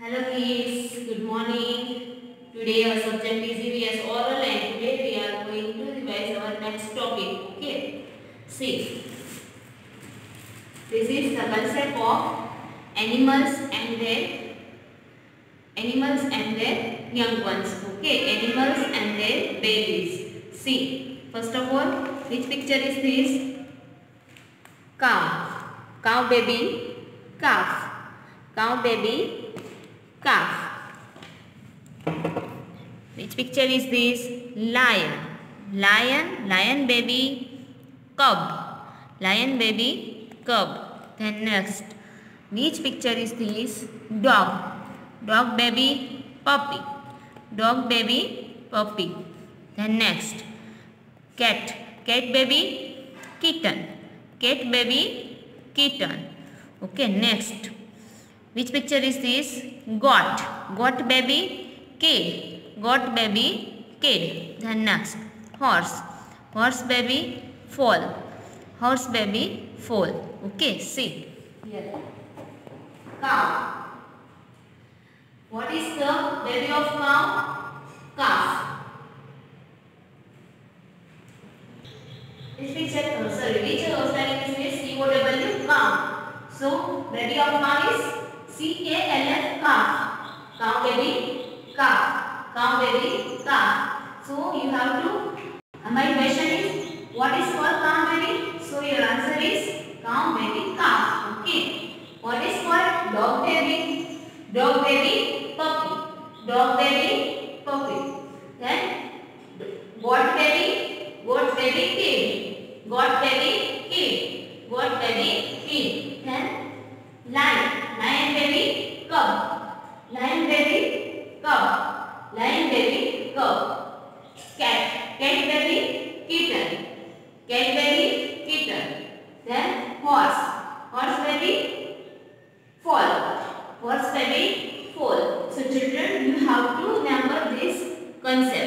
Hello kids, good morning. Today our subject is EVS oral and today we are going to revise our next topic. Okay. See, this is the concept of animals and their animals and their young ones. Okay, animals and their babies. See, first of all, which picture is this? Cow. Cow baby, calf. Cow baby, calf. Which picture is this? Lion. Lion, lion baby, cub. Lion baby, cub. Then next, which picture is this? Dog. Dog baby, puppy. Dog baby, puppy. Then next, cat. Cat baby, kitten. Cat baby, kitten. Okay, next. Which picture is this? Goat. Goat baby, kid. Goat baby, kid. Then next, horse. Horse baby, foal. Horse baby, foal. Okay, see. Here. Cow. What is the baby of cow? Calf. This picture, oh, sorry, which spelling is this? C-O-W, cow. So, baby of cow is C-A-L-F, calf. Cow baby, calf. Cow baby, calf. So, you have to, uh, my question is, what is called cow baby? So, your answer is cow baby, calf. Okay. What is called dog baby? Dog baby, puppy. Dog baby, puppy. Then, goat baby, goat baby, kid. Goat baby, kid. Goat baby, baby, cub. Lion baby, cub. Lion baby, cub. Cat. Cat baby, kitten. Cat baby, kitten. Then, horse. Horse baby, foal. Horse baby, foal. So, children, you have to remember this concept.